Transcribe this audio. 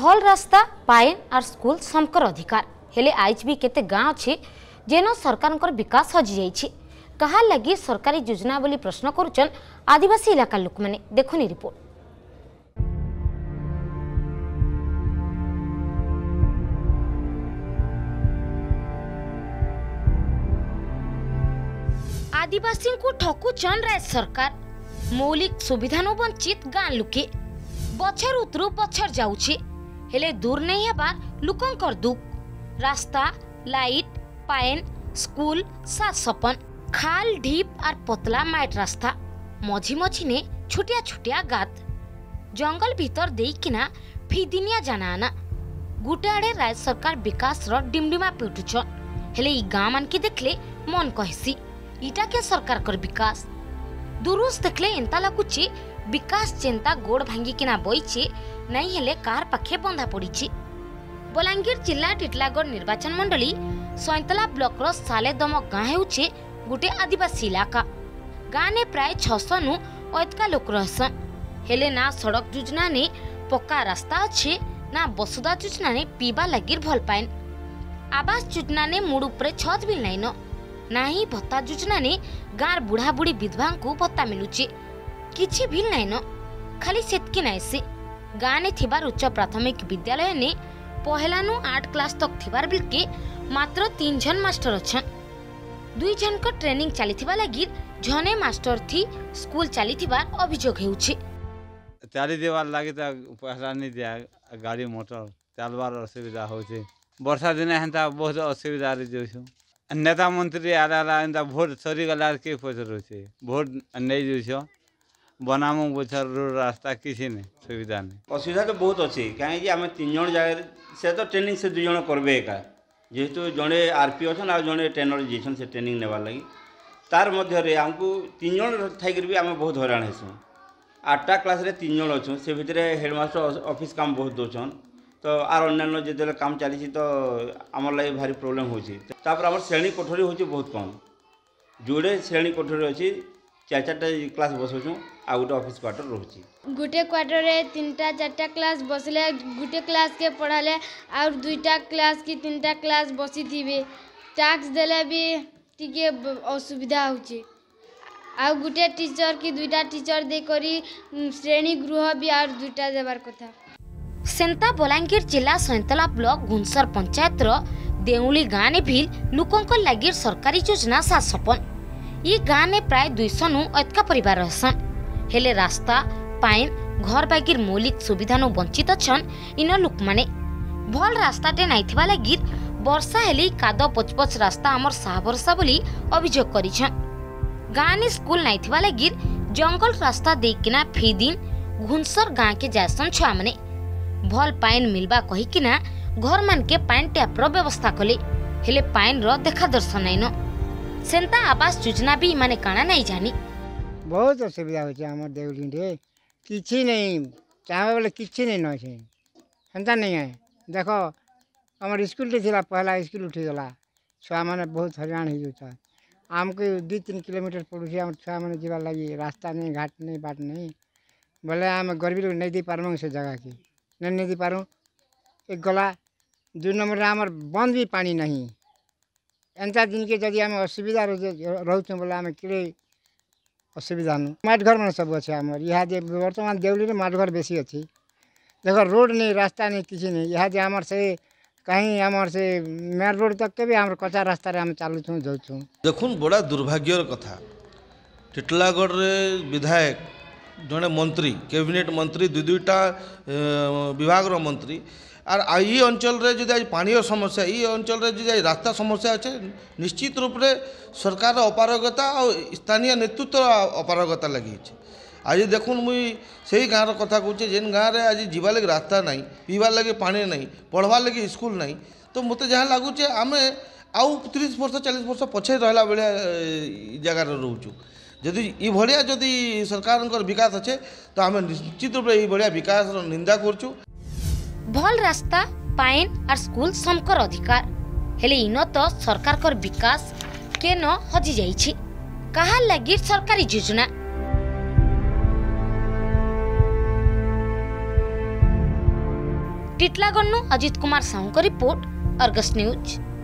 ভল রাস্তা পাইন আর স্কুল সমকর অধিকার হলে আইচবি কেতে গাঁ অছে যেন সরকারঙ্কর বিকাশ হজি যাইছে কাহা লাগি সরকারি যোজনা বলি প্রশ্ন করুচন আদিবাসী এলাকার লোকমানে দেখুন রিপোর্ট आदिवासी को ठकुचन राज्य सरकार मौलिक सुविधा नु वंचित गाँ लुके बछर उतरु बछर जाऊे ହେଲେ ଦୂର ନେଇ ହେବା ଲୋକଙ୍କର ଦୁଃଖ ରାସ୍ତା ଲାଇଟ୍ ପାଏନ୍ ସ୍କୁଲ ସାତ ସପନ ଖାଲ ଢିପ ଆର୍ ପତଲା ମାଇଟ ରାସ୍ତା ମଝି ମଝିନେ ଛୋଟିଆ ଛୋଟିଆ ଗାତ ଜଙ୍ଗଲ ଭିତର ଦେଇକିନା ଫିଦିନିଆ ଜାନାଆନା ଗୋଟେ ଆଡ଼େ ରାଜ୍ୟ ସରକାର ବିକାଶର ଡିମ୍ଡିମା ପିଟୁଛନ୍ ହେଲେ ଇ ଗାଁ ମାନକେ ଦେଖଲେ ମନ କହେସି ଇଟା କେ ସରକାରଙ୍କର ବିକାଶ ଦୁରୁସ୍ ଦେଖଲେ ଏନ୍ତା ଲାଗୁଛେ ବିକାଶ ଯେନ୍ତା ଗୋଡ଼ ଭାଙ୍ଗିକିନା ବଇଛେ ନାଇଁ ହେଲେ କାର୍ ପାଖେ ବନ୍ଧା ପଡ଼ିଛି ବଲାଙ୍ଗୀର ଜିଲ୍ଲା ଟିଟିଲାଗଡ଼ ନିର୍ବାଚନ ମଣ୍ଡଳୀ ସଇଁତଲା ବ୍ଲକର ସାଲେଦମ ଗାଁ ହେଉଛି ଗୋଟିଏ ଆଦିବାସୀ ଇଲାକା ଗାଁନେ ପ୍ରାୟ ଛଅଶହନୁ ଅଧକା ଲୋକ ରହସନ୍ ହେଲେ ନା ସଡ଼କ ଯୋଜନା ନେଇ ପକ୍କା ରାସ୍ତା ଅଛି ନା ବସୁଧା ଯୋଜନା ନେଇ ପିଇବା ଲାଗି ଭଲ ପାଏନ୍ ଆବାସ ଯୋଜନା ନେଇ ମୁଡ଼ ଉପରେ ଛତ ବି ନାଇଁନ ନାହିଁ ଭତ୍ତା ଯୋଜନା ନେଇ ଗାଁର ବୁଢ଼ାବୁଢ଼ୀ ବିଧବାଙ୍କୁ ଭତ୍ତା ମିଳୁଛି କିଛି ବି ନାଇଁନ ଖାଲି ସେତ୍କି ନାଇଁସି गाँव थिबार उच्च प्राथमिक विद्यालय ने पहला नु आठ क्लास तक थिबार बेलके मात्र तीन जन मास्टर अच्छा दुई जन को ट्रेनिंग चली लगी जने मास्टर थी स्कूल चली अभियोग हो ଚାରି ଦେବାର ଲାଗି ତା ପହଲା ନି ଦିଆ ଗାଡ଼ି ମଟର ଚାଲବାର ଅସୁବିଧା ହେଉଛି ବର୍ଷା ଦିନେ ହେନ୍ତା ବହୁତ ଅସୁବିଧାରେ ଯାଉଛୁ ନେତା ମନ୍ତ୍ରୀ ଆର ଆର ଏନ୍ତା ଭୋଟ ସରିଗଲା ଆର୍ କିଏ ପଚାରୁଛି ଭୋଟ ନେଇ ଯାଉଛ ବନାମୁ ବୋଛର ରାସ୍ତା କିଛି ନାହିଁ ସୁବିଧା ନାହିଁ ଅସୁବିଧା ତ ବହୁତ ଅଛି କାହିଁକି ଆମେ ତିନି ଜଣ ଜାଗାରେ ସେ ତ ଟ୍ରେନିଂ ସେ ଦୁଇ ଜଣ କରିବେ ଏକା ଯେହେତୁ ଜଣେ ଆର୍ ପି ଅଛନ୍ ଆଉ ଜଣେ ଟ୍ରେନର ଯାଇଛନ୍ ସେ ଟ୍ରେନିଂ ନେବାର୍ ଲାଗି ତାର ମଧ୍ୟରେ ଆମକୁ ତିନି ଜଣ ଥାଇକିରି ବି ଆମେ ବହୁତ ହଇରାଣ ହେସୁଁ ଆଠଟା କ୍ଲାସ୍ରେ ତିନି ଜଣ ଅଛୁ ସେ ଭିତରେ ହେଡ଼ମାଷ୍ଟର ଅଫିସ୍ କାମ ବହୁତ ଦେଉଛନ୍ ତ ଆର୍ ଅନ୍ୟାନ୍ୟ ଯେତେବେଳେ କାମ ଚାଲିଛି ତ ଆମର ଲାଗି ଭାରି ପ୍ରୋବ୍ଲେମ୍ ହେଉଛି ତାପରେ ଆମର ଶ୍ରେଣୀ କୋଠରୀ ହେଉଛି ବହୁତ କମ୍ ଯୋଡ଼େ ଶ୍ରେଣୀ କୋଠରୀ ଅଛି ଚାରି ଚାରିଟା କ୍ଲାସ୍ ବସାଉଛୁ ଆଉ ଗୋଟେ ଅଫିସ୍ କ୍ୱାର୍ଟର ରହୁଛି ଗୋଟେ କ୍ୱାର୍ଟରରେ ତିନିଟା ଚାରିଟା କ୍ଲାସ୍ ବସିଲେ ଗୋଟେ କ୍ଲାସ୍କେ ପଢ଼ାଲେ ଆଉ ଦୁଇଟା କ୍ଲାସ୍ କି ତିନିଟା କ୍ଲାସ୍ ବସିଥିବେ ଟାସ୍କ ଦେଲେ ବି ଟିକେ ଅସୁବିଧା ହେଉଛି ଆଉ ଗୋଟେ ଟିଚର୍ କି ଦୁଇଟା ଟିଚର୍ ଦେଇକରି ଶ୍ରେଣୀ ଗୃହ ବି ଆଉ ଦୁଇଟା ଦେବାର କଥା ସେନ୍ତା ବଲାଙ୍ଗୀର ଜିଲ୍ଲା ସୈନ୍ତଲା ବ୍ଲକ ଘୁନସର ପଞ୍ଚାୟତର ଦେଉଁଲି ଗାଁରେ ବି ଲୋକଙ୍କ ଲାଗି ସରକାରୀ ଯୋଜନା ସାତ ସପନ ଇ ଗାଁରେ ପ୍ରାୟ ଦୁଇଶହନୁ ଅତ୍କା ପରିବାର ରହସନ୍ ହେଲେ ରାସ୍ତା ପାଇନ୍ ଘର୍ ବାଗିର୍ ମୌଲିକ ସୁବିଧାନୁ ବଞ୍ଚିତ ଛନ୍ ଇନ ଲୋକମାନେ ଭଲ୍ ରାସ୍ତାଟେ ନାଇଁଥିବା ଲାଗି ବର୍ଷା ହେଲେ କାଦ ପଚପଚ ରାସ୍ତା ଆମର ସାହବର୍ଷା ବୋଲି ଅଭିଯୋଗ କରିଛନ୍ ଗାଁନି ସ୍କୁଲ ନାଇଁଥିବା ଲାଗି ଜଙ୍ଗଲ ରାସ୍ତା ଦେଇକିନା ଫିଦିନ୍ ଘୁନସର ଗାଁକେ ଯାଏସନ୍ ଛୁଆମାନେ ଭଲ୍ ପାଇନ୍ ମିଲ୍ବା କହିକିନା ଘରମାନକେ ପାଇନ୍ ଟ୍ୟାପ୍ର ବ୍ୟବସ୍ଥା କଲେ ହେଲେ ପାଇନ୍ର ଦେଖାଦର୍ଶନ ନାଇଁନ ସେନ୍ତା ଆବାସ ଯୋଜନା ବି ଇମାନେ କାଣା ନାଇଁ ଜାନି ବହୁତ ଅସୁବିଧା ହେଉଛି ଆମର ଦେଉଲିରେ କିଛି ନାଇଁ ଚାହିଁବା ବେଲେ କିଛି ନାଇଁ ନ ଅଛି ହେନ୍ତା ନାଇଁ ଆଏ ଦେଖ ଆମର ସ୍କୁଲ୍ଟେ ଥିଲା ପହଲା ସ୍କୁଲ୍ ଉଠିଗଲା ଛୁଆମାନେ ବହୁତ ହଇରାଣ ହେଇଯାଉଛନ୍ ଆମକୁ ଦୁଇ ତିନି କିଲୋମିଟର ପଡ଼ୁଛି ଆମ ଛୁଆମାନେ ଯିବାର୍ ଲାଗି ରାସ୍ତା ନାଇଁ ଘାଟ ନାଇଁ ବାଟ ନାଇଁ ବୋଲେ ଆମେ ଗରିବ ଲୋକ ନେଇ ଦେଇପାରମୁ ସେ ଜାଗାକେ ନାଇଁ ନେଇ ଦେଇପାରୁ ଏ ଗଲା ଦୁଇ ନମ୍ବରରେ ଆମର ବନ୍ଦ ବି ପାଣି ନାହିଁ ଏନ୍ତା ଦିନକେ ଯଦି ଆମେ ଅସୁବିଧା ରହୁଛୁ ବୋଲେ ଆମେ କିଡ଼େ ଅସୁବିଧା ନୁ ମାଟଘରମାନେ ସବୁ ଅଛେ ଆମର ଇହାଦେ ବର୍ତ୍ତମାନ ଦେଉଲିରେ ମାଟଘର ବେଶୀ ଅଛି ଦେଖ ରୋଡ଼ ନେଇ ରାସ୍ତା ନେଇ କିଛି ନେଇ ଇହାଦେ ଆମର ସେ କାହିଁ ଆମର ସେ ମେନ୍ ରୋଡ଼ ତକ ବି ଆମର କଚା ରାସ୍ତାରେ ଆମେ ଚାଲୁଛୁ ଯାଉଛୁ ଦେଖୁନ୍ ବଡ଼ା ଦୁର୍ଭାଗ୍ୟର କଥା ଟିଟଲାଗଡ଼ରେ ବିଧାୟକ ଜଣେ ମନ୍ତ୍ରୀ କ୍ୟାବିନେଟ୍ ମନ୍ତ୍ରୀ ଦୁଇ ଦୁଇଟା ବିଭାଗର ମନ୍ତ୍ରୀ আর এই অঞ্চলের যদি আজ পানীয় সমস্যা এই অঞ্চলের যদি আজ রাস্তা সমস্যা আছে নিশ্চিত রূপে সরকার অপারগতা ও স্থানীয় নেতৃত্ব অপারগতা লাগিছে আজ দেখুন মুই সেই গাঁর কথা কହୁছে যেন গাঁরে আজ যাবার লাগে রাস্তা নাই পিবার লাগে পানি নাই পড়বার লাগে স্কুল নাই তো মতো যা লাগুছে আমি আউ তিরিশ বর্ষ চালিশ বর্ষ পছে রহলা ভাবে জায়গার রোচু যদি এই এইভাবে যদি সরকার বিকাশ আছে তো আমি নিশ্চিত রূপে এই এইভাবে বিকাশের নিন্দা করছু भल रास्ता पाइन आर स्कूल समकर अधिकार हेले इनो तो सरकार कर विकास केनो हजि जाय छि कहां लागि सरकारी योजना टिटलागन नु अजित कुमार साहू को रिपोर्ट अर्गस न्यूज